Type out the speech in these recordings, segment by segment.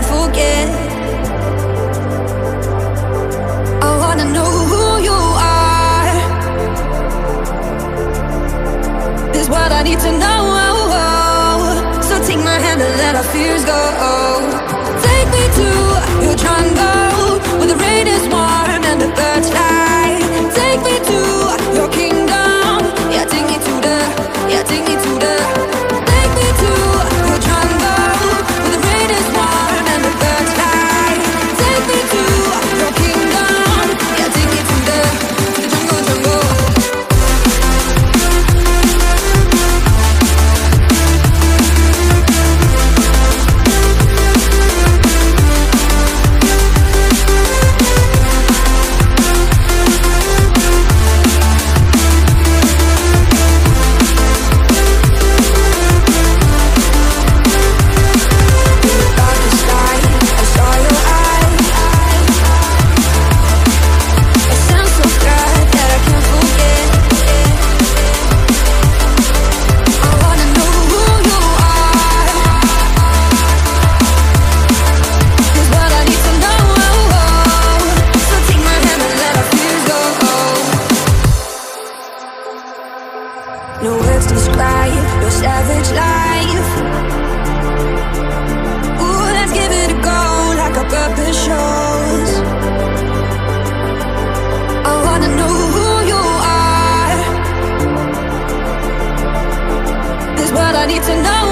don't forget. I wanna know who you are. Is what I need to know. So take my hand and let our fears go. No words describe your savage life. Ooh, let's give it a go like a purpose shows. I wanna know who you are. Is what I need to know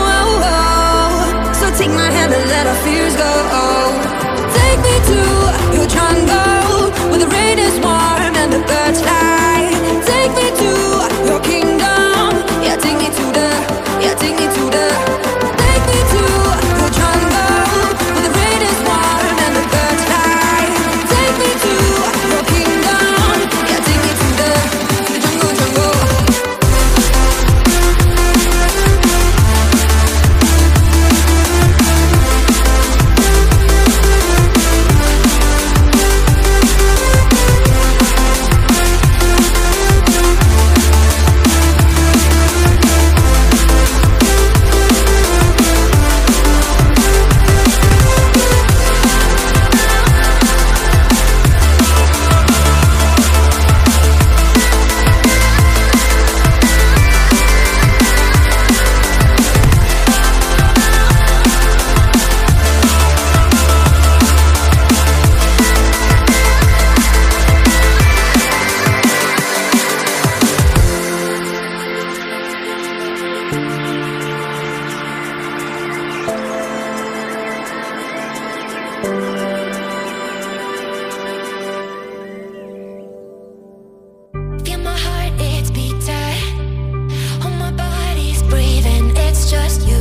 just you.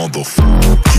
motherfucker.